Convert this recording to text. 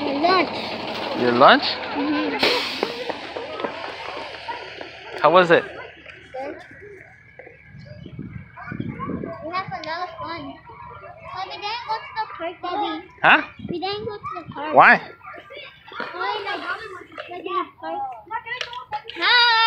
Your lunch. Your lunch? Mm -hmm. How was it? Good. We have a lot of fun. But we didn't go to the park, Daddy. Huh? We didn't go to the park. Why? Why like, like in the park? Hi!